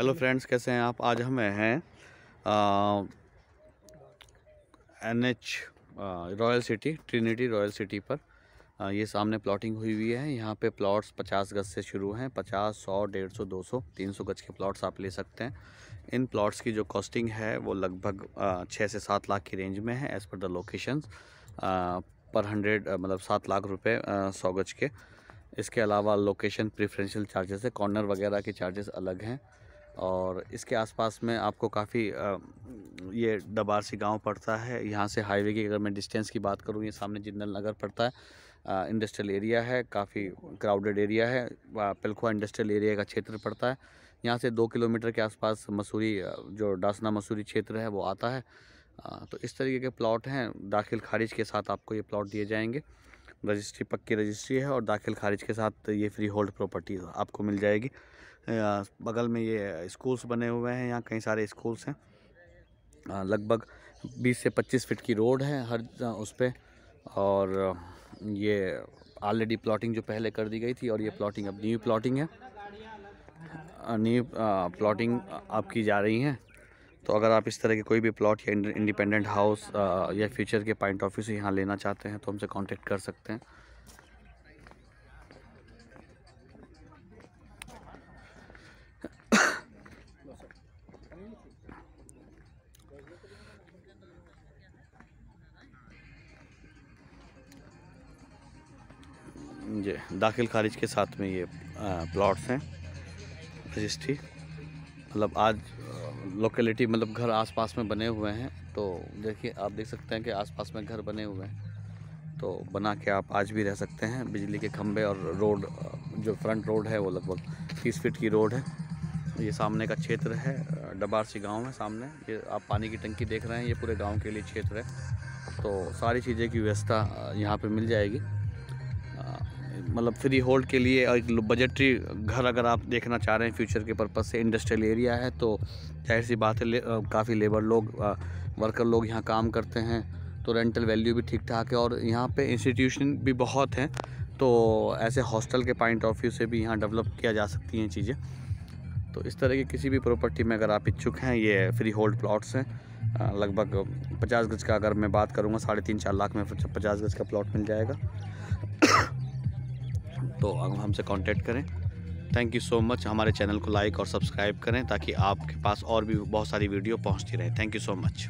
Hello friends कैसे हैं आप? आज हम हैं N H Royal City Trinity Royal City पर। आ, ये सामने प्लॉटिंग हुई हुई है। यहाँ पे प्लॉट्स 50 गज से शुरू हैं। 50, 100, 150, 200, 300 गज के प्लॉट्स आप ले सकते हैं। इन प्लॉट्स की जो कॉस्टिंग है वो लगभग छः से सात लाख की रेंज में है एज़ पर द लोकेशंस पर हंड्रेड मतलब सात लाख रुपये सौ गज के। इसके अलावा लोकेशन प्रेफरेंशियल चार्जेस है। कॉर्नर वगैरह के चार्जेस अलग हैं। और इसके आसपास में आपको काफ़ी ये डबारसी गाँव पड़ता है। यहाँ से हाईवे की अगर मैं डिस्टेंस की बात करूँ, ये सामने जिंदल नगर पड़ता है। इंडस्ट्रियल एरिया है, काफ़ी क्राउडेड एरिया है। पिलखुआ इंडस्ट्रियल एरिया का क्षेत्र पड़ता है। यहाँ से दो किलोमीटर के आसपास मसूरी जो डासना मसूरी क्षेत्र है, वो आता है। तो इस तरीके के प्लॉट हैं। दाखिल खारिज के साथ आपको ये प्लॉट दिए जाएँगे। रजिस्ट्री, पक्की रजिस्ट्री है और दाखिल खारिज के साथ ये फ्री होल्ड प्रॉपर्टी आपको मिल जाएगी। बगल में ये स्कूल्स बने हुए हैं, यहाँ कई सारे स्कूल्स हैं। लगभग 20 से 25 फीट की रोड है हर उस पर और ये ऑलरेडी प्लॉटिंग जो पहले कर दी गई थी और ये प्लॉटिंग अब न्यू प्लॉटिंग है। न्यू प्लॉटिंग आप की जा रही हैं। तो अगर आप इस तरह के कोई भी प्लॉट या इंडिपेंडेंट हाउस या फ्यूचर के पॉइंट ऑफ़ व्यू से यहाँ लेना चाहते हैं तो हमसे कांटेक्ट कर सकते हैं। जी, दाखिल खारिज के साथ में ये प्लॉट्स हैं, रजिस्ट्री। मतलब आज लोकेलिटी मतलब घर आसपास में बने हुए हैं तो देखिए, आप देख सकते हैं कि आसपास में घर बने हुए हैं। तो बना के आप आज भी रह सकते हैं, बिजली के खंभे और रोड जो फ्रंट रोड है, वो लगभग तीस फीट की रोड है। ये सामने का क्षेत्र है डबारसी गाँव है सामने। ये आप पानी की टंकी देख रहे हैं, ये पूरे गाँव के लिए क्षेत्र है। तो सारी चीज़ें की व्यवस्था यहाँ पे मिल जाएगी। मतलब फ्री होल्ड के लिए एक बजटरी घर अगर आप देखना चाह रहे हैं फ्यूचर के पर्पज़ से इंडस्ट्रियल एरिया है तो ज़ाहिर सी बात है ले, काफ़ी लेबर लोग वर्कर लोग यहाँ काम करते हैं तो रेंटल वैल्यू भी ठीक ठाक है और यहाँ पे इंस्टीट्यूशन भी बहुत हैं तो ऐसे हॉस्टल के पॉइंट ऑफ़ व्यू से भी यहाँ डेवलप किया जा सकती हैं चीज़ें। तो इस तरह की किसी भी प्रॉपर्टी में अगर आप इच्छुक हैं ये फ्री होल्ड प्लॉट्स हैं लगभग पचास गज का अगर मैं बात करूँगा साढ़े तीन चार लाख में पचास गज का प्लॉट मिल जाएगा। तो हमसे कांटेक्ट करें। थैंक यू सो मच हमारे चैनल को लाइक और सब्सक्राइब करें ताकि आपके पास और भी बहुत सारी वीडियो पहुँचती रहे। Thank you so much